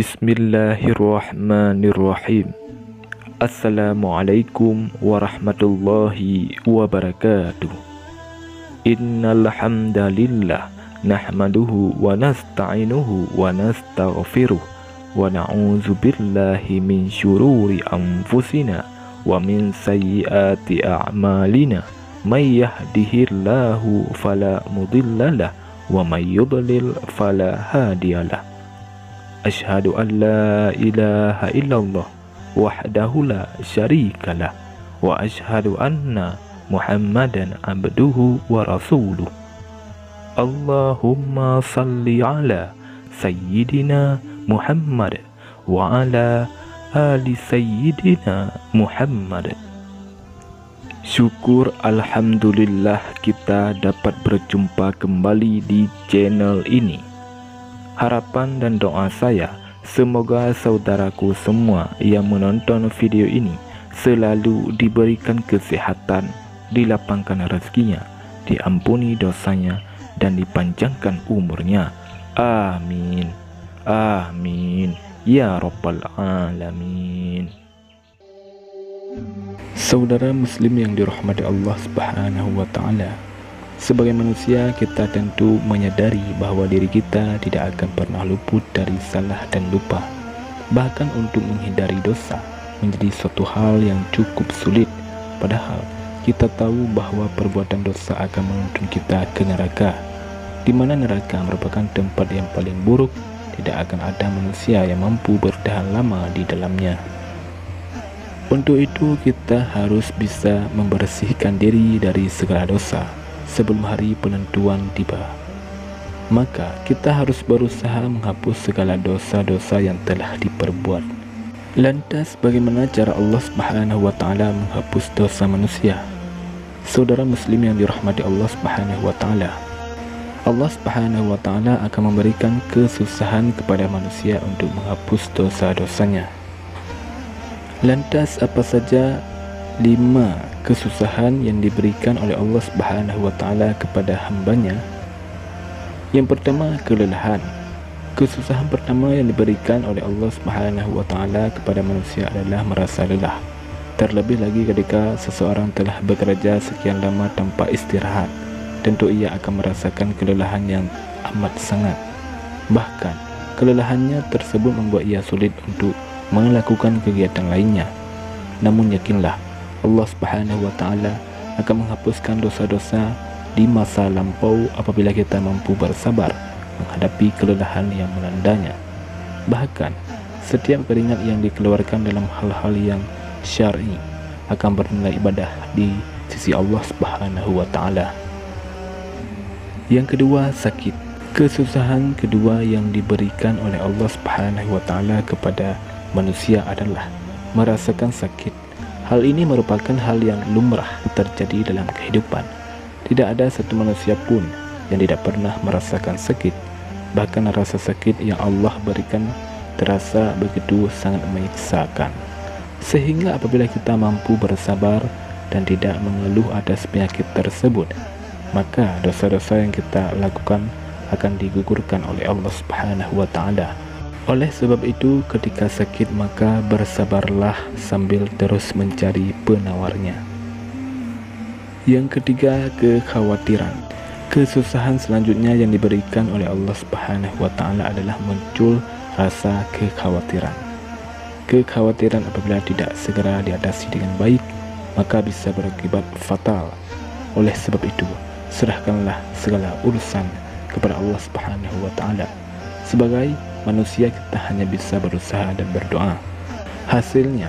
Bismillahirrahmanirrahim. Assalamualaikum warahmatullahi wabarakatuh. Innal hamdalillah nahmaduhu wa nasta'inuhu wa nastaghfiruh wa na'udzu billahi min syururi anfusina wa min sayyiati a'malina. May yahdihillahu fala mudhillalah wa may yudlil fala hadiyalah Ashhadu an la ilaha illallah wahdahu la syarikalah wa ashhadu anna Muhammadan abduhu wa rasuluh. Allahumma salli ala sayyidina Muhammad wa ala ali sayyidina Muhammad. Syukur Alhamdulillah kita dapat berjumpa kembali di channel ini Harapan dan doa saya semoga saudaraku semua yang menonton video ini selalu diberikan kesehatan, dilapangkan rezekinya, diampuni dosanya, dan dipanjangkan umurnya. Amin. Amin. Ya Rabbal Alamin. Saudara muslim yang dirahmati Allah Subhanahu wa taala, sebagai manusia, kita tentu menyadari bahwa diri kita tidak akan pernah luput dari salah dan lupa. Bahkan untuk menghindari dosa menjadi suatu hal yang cukup sulit. Padahal kita tahu bahwa perbuatan dosa akan menuntun kita ke neraka, di mana neraka merupakan tempat yang paling buruk. Tidak akan ada manusia yang mampu bertahan lama di dalamnya. Untuk itu, kita harus bisa membersihkan diri dari segala dosa sebelum hari penentuan tiba. Maka kita harus berusaha menghapus segala dosa-dosa yang telah diperbuat. Lantas bagaimana cara Allah Subhanahu wa taala menghapus dosa manusia? Saudara muslim yang dirahmati Allah Subhanahu wa taala. Allah Subhanahu wa taala akan memberikan kesusahan kepada manusia untuk menghapus dosa-dosanya. Lantas apa saja lima kesusahan yang diberikan oleh Allah Subhanahu wa taala kepada hambanya. Yang pertama, kelelahan. Kesusahan pertama yang diberikan oleh Allah Subhanahu wa taala kepada manusia adalah merasa lelah. Terlebih lagi ketika seseorang telah bekerja sekian lama tanpa istirahat, tentu ia akan merasakan kelelahan yang amat sangat. Bahkan, kelelahannya tersebut membuat ia sulit untuk melakukan kegiatan lainnya. Namun yakinlah, Allah Subhanahu wa taala akan menghapuskan dosa-dosa di masa lampau apabila kita mampu bersabar menghadapi kelelahan yang melandanya. Bahkan, setiap keringat yang dikeluarkan dalam hal-hal yang syar'i akan bernilai ibadah di sisi Allah Subhanahu wa taala. Yang kedua, sakit. Kesusahan kedua yang diberikan oleh Allah Subhanahu wa taala kepada manusia adalah merasakan sakit Hal ini merupakan hal yang lumrah terjadi dalam kehidupan. Tidak ada satu manusia pun yang tidak pernah merasakan sakit. Bahkan rasa sakit yang Allah berikan terasa begitu sangat menyiksakan. Sehingga apabila kita mampu bersabar dan tidak mengeluh atas penyakit tersebut, maka dosa-dosa yang kita lakukan akan digugurkan oleh Allah Subhanahu wa taala oleh sebab itu, ketika sakit maka bersabarlah sambil terus mencari penawarnya. Yang ketiga, kekhawatiran. Kesusahan selanjutnya yang diberikan oleh Allah Subhanahu wa taala adalah muncul rasa kekhawatiran. Kekhawatiran apabila tidak segera diatasi dengan baik, maka bisa berakibat fatal. Oleh sebab itu, serahkanlah segala urusan kepada Allah Subhanahu wa taala. Sebagai manusia kita hanya bisa berusaha dan berdoa. Hasilnya,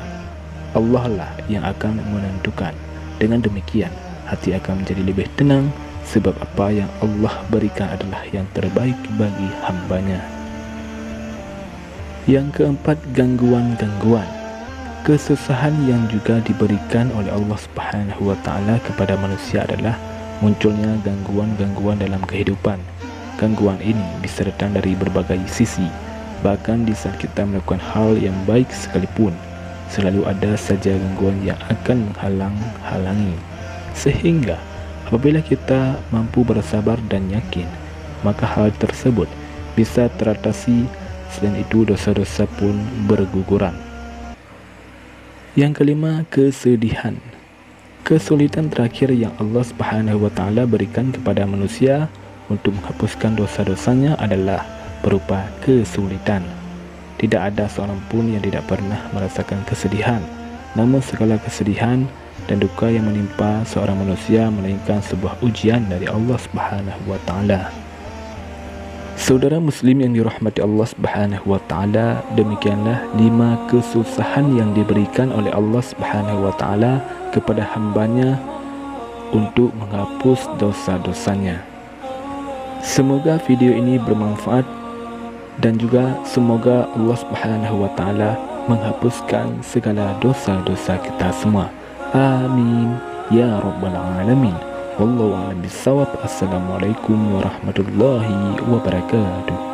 Allah lah yang akan menentukan. Dengan demikian, hati akan menjadi lebih tenang sebab apa yang Allah berikan adalah yang terbaik bagi hambanya. Yang keempat, gangguan-gangguan. Kesusahan yang juga diberikan oleh Allah Subhanahu wa taala kepada manusia adalah munculnya gangguan-gangguan dalam kehidupan Gangguan ini bisa datang dari berbagai sisi, bahkan di saat kita melakukan hal yang baik sekalipun, selalu ada saja gangguan yang akan menghalang-halangi. Sehingga apabila kita mampu bersabar dan yakin, maka hal tersebut bisa teratasi Selain itu dosa-dosa pun berguguran. Yang kelima, kesedihan. Kesulitan terakhir yang Allah Subhanahu wa taala berikan kepada manusia untuk menghapuskan dosa-dosanya adalah berupa kesulitan. Tidak ada seorang pun yang tidak pernah merasakan kesedihan. Namun segala kesedihan dan duka yang menimpa seorang manusia melainkan sebuah ujian dari Allah Subhanahu wa taala. Saudara muslim yang dirahmati Allah Subhanahu wa taala, demikianlah lima kesusahan yang diberikan oleh Allah Subhanahu wa taala kepada hambanya untuk menghapus dosa-dosanya. Semoga video ini bermanfaat dan juga semoga Allah Subhanahu wa taala menghapuskan segala dosa-dosa kita semua. Amin ya rabbal alamin. Wallahu a'lam bishawab. Assalamualaikum warahmatullahi wabarakatuh.